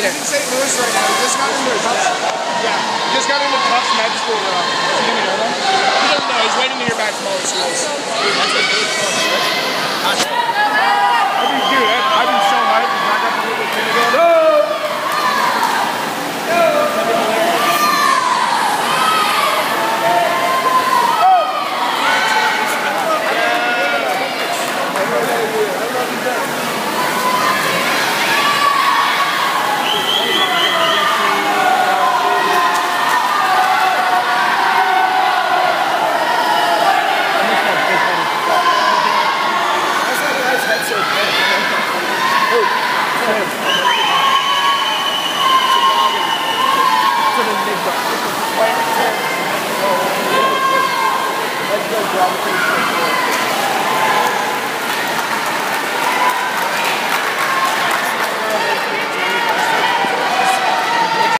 later. He's in St. Louis right now. He just got into Tufts. Yeah, he just got into Tufts Med School. Uh, Is he gonna go there? he doesn't know. He's waiting to hear back from all the schools. That's a big Let's go, John.